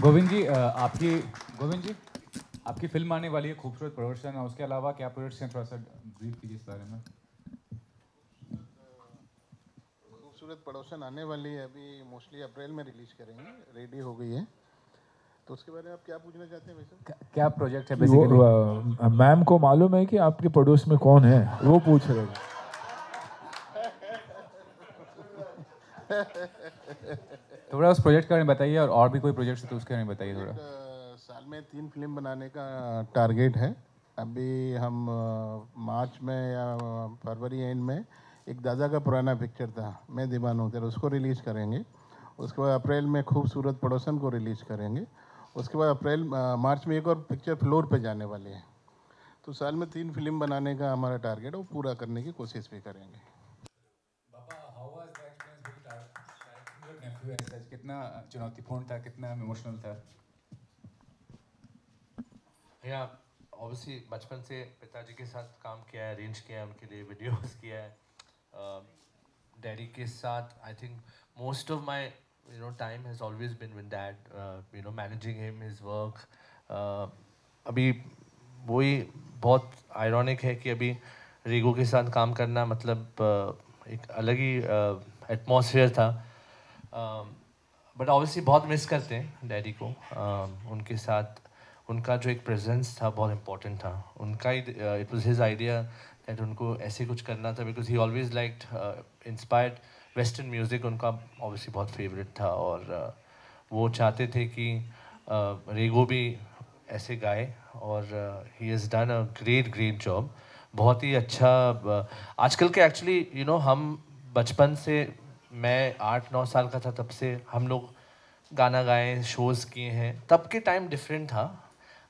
गोविंद जी आपकी गोविंद जी आपकी फ़िल्म आने वाली है खूबसूरत प्रोडक्शन है उसके अलावा क्या प्रोजेक्ट्स हैं थोड़ा सा ब्रीफ कीजिए इस बारे में? खूबसूरत पड़ोसन आने वाली है अभी मोस्टली अप्रैल में रिलीज़ करेंगे रेडी हो गई है। तो उसके बारे में आप क्या पूछना चाहते हैं भाई क्या- प्रोजेक्ट है बेसिकली मैम को मालूम है कि आपके पड़ोस में कौन है? वो पूछ रहे थोड़ा उस प्रोजेक्ट के बारे में बताइए और और भी कोई प्रोजेक्ट तो उसके बारे में बताइए थोड़ा। साल में तीन फ़िल्म बनाने का टारगेट है। अभी हम मार्च में या फरवरी एंड में एक दादा का पुराना पिक्चर था, मैं दीवान हूँ तेरा उसको रिलीज़ करेंगे। उसके बाद अप्रैल में खूबसूरत पड़ोसन को रिलीज़ करेंगे। उसके बाद अप्रैल मार्च में एक और पिक्चर फ्लोर पे जाने वाली है। तो साल में तीन फ़िल्म बनाने का हमारा टारगेट है, वो पूरा करने की कोशिश भी करेंगे। कितना चुनौतीपूर्ण था कितना इमोशनल था? या ऑब्वियसली बचपन से पिताजी के साथ काम किया है अरेंज किया है उनके लिए वीडियोस किया है। डैडी के साथ I think most of my you know time has always been with dad you know managing him his work अभी वही बहुत आयरॉनिक है कि अभी रीगो के साथ काम करना मतलब uh, एक अलग ही एटमॉस्फेयर था। बट ऑब्वियसली बहुत मिस करते हैं डैडी को. Uh, उनके साथ उनका जो एक प्रेजेंस था बहुत इम्पोर्टेंट था. उनका ही it was his idea that उनको ऐसे कुछ करना था because he always like inspired western music उनका ऑब्वियसली बहुत फेवरेट था और uh, वो चाहते थे कि uh, रेगो भी ऐसे गाए और he has done a great great job बहुत ही अच्छा uh, आजकल के एक्चुअली यू नो हम बचपन से मैं आठ, नौ साल का था, तब से हम लोग गाना गाए शोज़ किए हैं। तब के टाइम डिफरेंट था।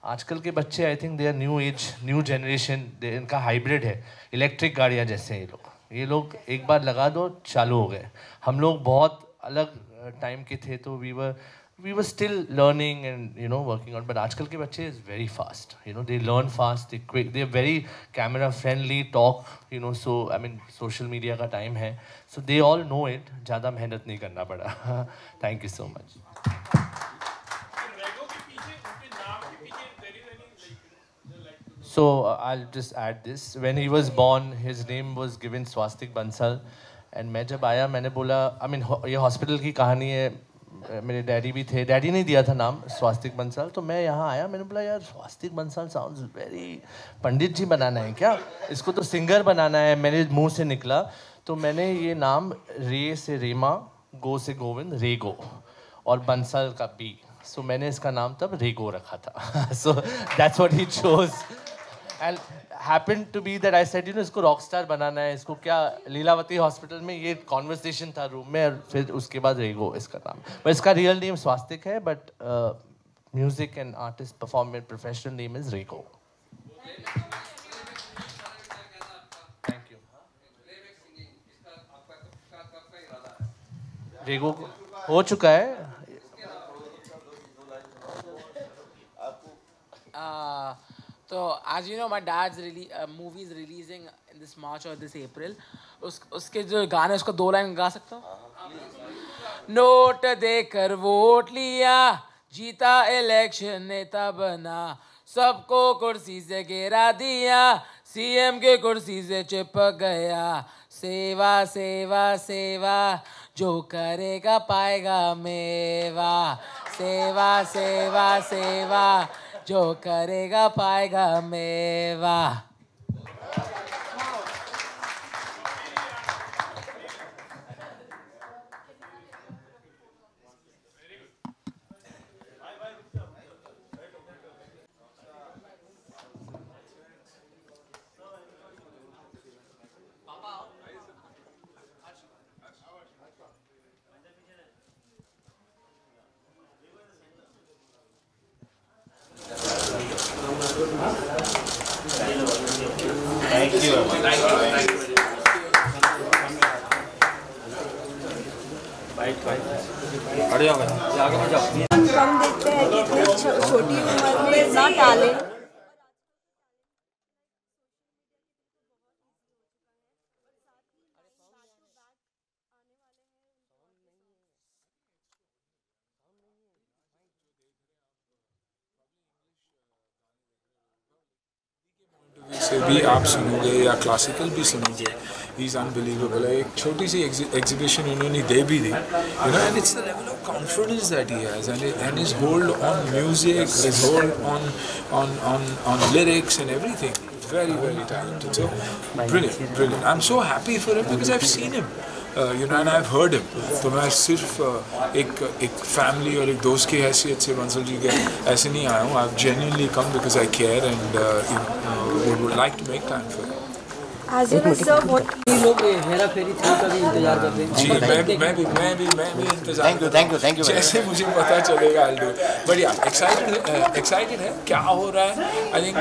आजकल के बच्चे I think they are new age new generation इनका हाइब्रिड है। इलेक्ट्रिक गाड़ियाँ जैसे ये लोग। ये लोग एक बार लगा दो, चालू हो गए। हम लोग बहुत अलग टाइम के थे तो we were We were still learning and you know working out but आजकल के बच्चे is very fast you know they learn fast they quick they very camera friendly talk you know so I mean social media का time है so they all know it ज़्यादा मेहनत नहीं करना पड़ा thank you so much So uh, I'll just add this. When he was born, his name was given Swastik Bansal. And मैं जब आया मैंने बोला आई मीन ये हॉस्पिटल की कहानी है अ, मेरे डैडी भी थे। डैडी ने दिया था नाम स्वास्तिक बंसाल। तो मैं यहाँ आया मैंने बोला यार स्वास्तिक बंसाल साउंड्स वेरी पंडित जी बनाना है क्या? इसको तो सिंगर बनाना है। मेरे मुँह से निकला। तो मैंने ये नाम रे से रेमा गो से गोविंद रेगो और बंसल का बी सो so, मैंने इसका नाम तब रेगो रखा था। So that's what he chose and happen to be that I said you know इसको रॉक स्टार बनाना है इसको क्या लीलावती हॉस्पिटल में ये कॉन्वर्सेशन था रूम में और फिर उसके बाद रेगो इसका नाम। बट इसका रियल नेम स्वास्तिक है but music and artist performance professional name is Rego Rego हो चुका है? Uh, so आज my dad's really uh, movie is releasing in this March or this April. उस उसके जो गाने उसको दो लाइन गा सकता हूँ? नोट देकर वोट लिया जीता इलेक्शन नेता बना सबको कुर्सी से गिरा दिया सीएम के कुर्सी से चिपक गया। सेवा सेवा सेवा जो करेगा पाएगा मेवा। सेवा सेवा सेवा जो करेगा पाएगा मेवा। जाओ देखते हैं छोटी उम्र में से भी आप सुनोगे या क्लासिकल भी सुनोगे ही इज़ अनबिलीवेबल एक छोटी सी एग्जीबिशन उन्होंने दे भी दी you know and it's the level of confidence that he has and and his hold on music his hold on on on on lyrics and everything very very talented so brilliant brilliant i'm so happy for him because i've seen him uh, you know and i've heard him तो मैं सिर्फ़ uh, एक एक family और एक दोस्त की हैसियत से बंसल जी के ऐसे नहीं आया हूँ आई genuinely come because I care and uh, you know, would, would like to make time for it. As you know, sir, what लोग हेरा फेरी जैसे मुझे पता चलेगा I do but yeah excited excited है? क्या हो रहा है? आई थिंक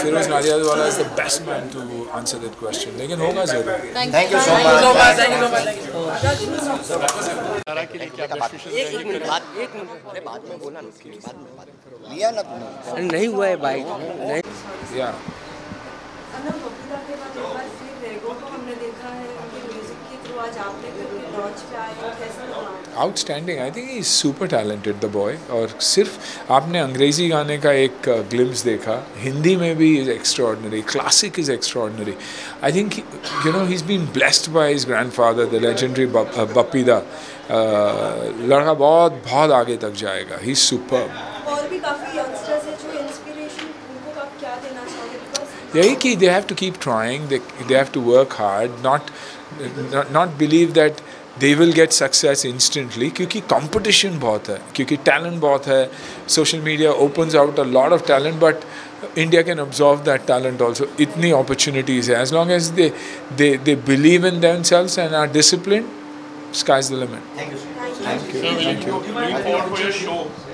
फिरोज नादियाद वाला is the best man to answer that question लेकिन होगा ज़रूर। Thank you so much. एक एक मिनट बाद एक मिनट। बाद में बोला ना बाद में बाद में लिया ना नहीं हुआ है बाइक नहीं। या अनंत बबीता के बाद एक बार फिर रेगो को हमने outstanding I think is super talented the boy और सिर्फ़ आपने अंग्रेज़ी गाने का एक ग्लिम्स देखा। हिंदी में भी is extraordinary classic is extraordinary I think you know he is been blessed by his grandfather the legendary Bappida लड़का बहुत बहुत आगे तक जाएगा. ही सुपर और भी काफ़ी यंगस्टर्स हैं जो इंस्पिरेशन उनको आप क्या देना चाहोगे बिकॉज़ यही कि they have to keep trying they they have to work hard not not believe that they will get success instantly क्योंकि कंपटीशन बहुत है क्योंकि टैलेंट बहुत है social media opens out a lot of talent but India can observe that talent also इतनी opportunities है as long as they they they believe in themselves and are discipline sky's the limit. Thank you Thank you.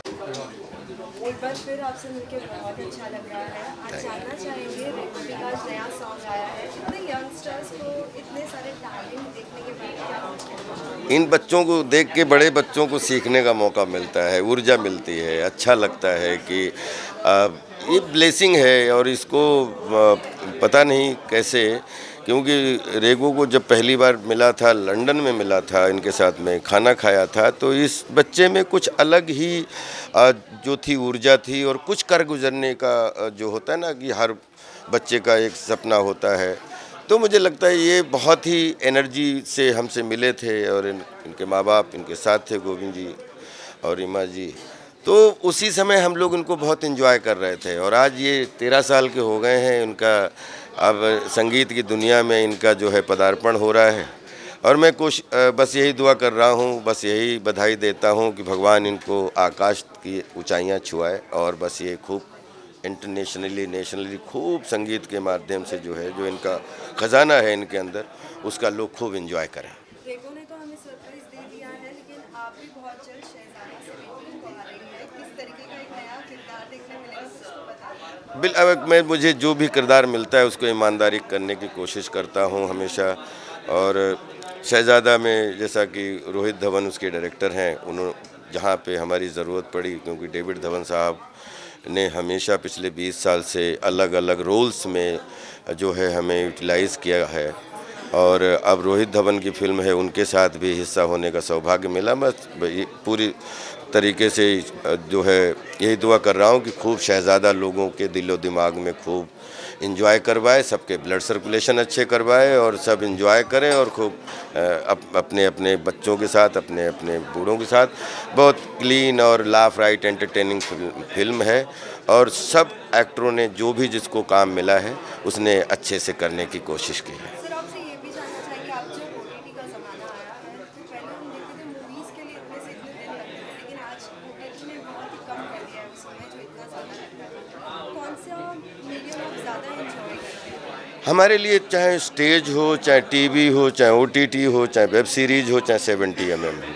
एक बार फिर आपसे मिलकर बहुत अच्छा लग रहा है आज जानना चाहेंगे रेगो का आज नया सॉन्ग आया है इतने यंगस्टर्स को इतने सारे टैलेंट देखने के बाद क्या लगता है इन बच्चों को देख के बड़े बच्चों को सीखने का मौका मिलता है, ऊर्जा मिलती है अच्छा लगता है कि ये ब्लेसिंग है और इसको पता नहीं कैसे, क्योंकि रेगो को जब पहली बार मिला था, लंदन में मिला था, इनके साथ में खाना खाया था तो इस बच्चे में कुछ अलग ही जो थी ऊर्जा थी और कुछ कर गुजरने का जो होता है ना कि हर बच्चे का एक सपना होता है। तो मुझे लगता है ये बहुत ही एनर्जी से हमसे मिले थे और इन, इनके माँ बाप इनके साथ थे गोविंद जी और रीमा जी। तो उसी समय हम लोग इनको बहुत इन्जॉय कर रहे थे और आज ये तेरह साल के हो गए हैं इनका अब संगीत की दुनिया में इनका जो है पदार्पण हो रहा है। और मैं कुछ बस यही दुआ कर रहा हूँ बस यही बधाई देता हूँ कि भगवान इनको आकाश की ऊंचाइयाँ छुआए और बस ये खूब इंटरनेशनली नेशनली खूब संगीत के माध्यम से जो है जो इनका ख़जाना है इनके अंदर उसका लोग खूब इन्जॉय करें। तो हमें सरप्राइज़ दे दिया है लेकिन आप भी बहुत जल्द शहजादा से बेटी को आ रही है। किस तरीके का एक नया किरदार देखने मिलेगा कुछ तो बताइए। बिल अब मैं मुझे जो भी किरदार मिलता है उसको ईमानदारी करने की कोशिश करता हूँ हमेशा। और शहज़ादा में जैसा कि रोहित धवन उसके डायरेक्टर हैं उन्होंने जहाँ पे हमारी ज़रूरत पड़ी क्योंकि डेविड धवन साहब ने हमेशा पिछले 20 साल से अलग अलग रोल्स में जो है हमें यूटिलाइज़ किया है। और अब रोहित धवन की फ़िल्म है, उनके साथ भी हिस्सा होने का सौभाग्य मिला। मैं पूरी तरीके से, जो है, यही दुआ कर रहा हूँ कि खूब शहज़ादा लोगों के दिलो दिमाग में खूब इंजॉय करवाए सबके ब्लड सर्कुलेशन अच्छे करवाए और सब इंजॉय करें और खूब अप, अपने अपने बच्चों के साथ अपने अपने बूढ़ों के साथ। बहुत क्लीन और लाफ राइट एंटरटेनिंग फ़िल्म है और सब एक्टरों ने जो भी जिसको काम मिला है उसने अच्छे से करने की कोशिश की है सर आपसे ये भी जानना चाहेंगे आप जब ओ का ज़माना आया है तो पहले हम देखते थे मूवीज़ के लिए इतने से इतने दिन लगते थे लेकिन आज ओ ने बहुत ही कम कर दिया है उस समय जो इतना ज़्यादा लगता था कौन सा मीडियम आप ज़्यादा इंजॉय करते हैं हमारे लिए चाहे स्टेज हो चाहे टीवी हो चाहे ओटीटी हो चाहे वेब सीरीज़ हो चाहे सेवेंटी एम एम हो।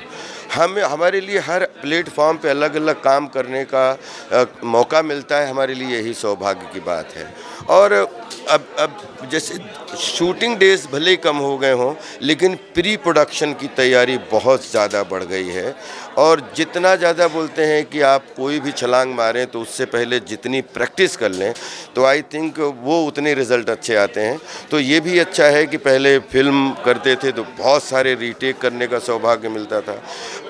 हमें हमारे लिए हर प्लेटफॉर्म पे अलग अलग काम करने का आ, मौका मिलता है हमारे लिए यही सौभाग्य की बात है। और अब अब जैसे शूटिंग डेज़ भले ही कम हो गए हों, लेकिन प्री प्रोडक्शन की तैयारी बहुत ज़्यादा बढ़ गई है। और जितना ज़्यादा बोलते हैं कि आप कोई भी छलांग मारें तो उससे पहले जितनी प्रैक्टिस कर लें तो आई थिंक वो उतने रिज़ल्ट अच्छे आते हैं। तो ये भी अच्छा है कि पहले फ़िल्म करते थे तो बहुत सारे रीटेक करने का सौभाग्य मिलता था।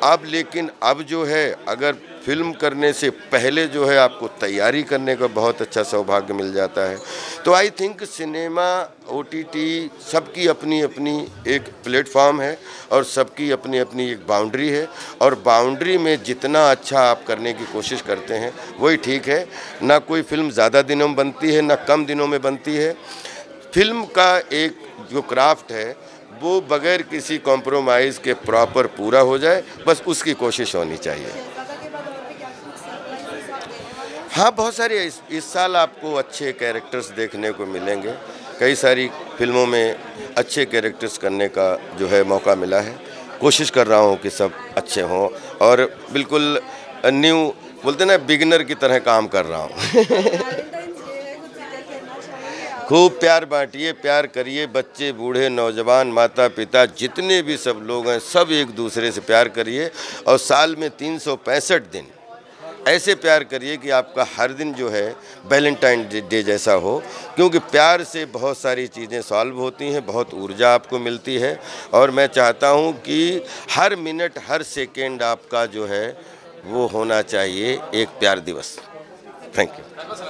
अब लेकिन, अब जो है, अगर फ़िल्म करने से पहले जो है आपको तैयारी करने का बहुत अच्छा सौभाग्य मिल जाता है। तो आई थिंक सिनेमा ओटीटी सबकी अपनी अपनी एक प्लेटफॉर्म है और सबकी अपनी अपनी एक बाउंड्री है और बाउंड्री में जितना अच्छा आप करने की कोशिश करते हैं, वही ठीक है। ना कोई फ़िल्म ज़्यादा दिनों में बनती है, ना कम दिनों में बनती है। फ़िल्म का एक जो क्राफ्ट है, वो बगैर किसी कॉम्प्रोमाइज़ के प्रॉपर पूरा हो जाए, बस उसकी कोशिश होनी चाहिए। हाँ बहुत सारे इस, इस साल आपको अच्छे कैरेक्टर्स देखने को मिलेंगे। कई सारी फ़िल्मों में अच्छे कैरेक्टर्स करने का जो है मौका मिला है। कोशिश कर रहा हूँ कि सब अच्छे हों और बिल्कुल न्यू बोलते ना बिगिनर की तरह काम कर रहा हूँ। खूब प्यार बांटिए प्यार करिए बच्चे बूढ़े नौजवान माता पिता जितने भी सब लोग हैं सब एक दूसरे से प्यार करिए और साल में तीन सौ पैंसठ दिन ऐसे प्यार करिए कि आपका हर दिन जो है वैलेंटाइन डे जैसा हो, क्योंकि प्यार से बहुत सारी चीज़ें सॉल्व होती हैं, बहुत ऊर्जा आपको मिलती है। और मैं चाहता हूँ कि हर मिनट हर सेकेंड आपका जो है, वो होना चाहिए एक प्यार दिवस। Thank you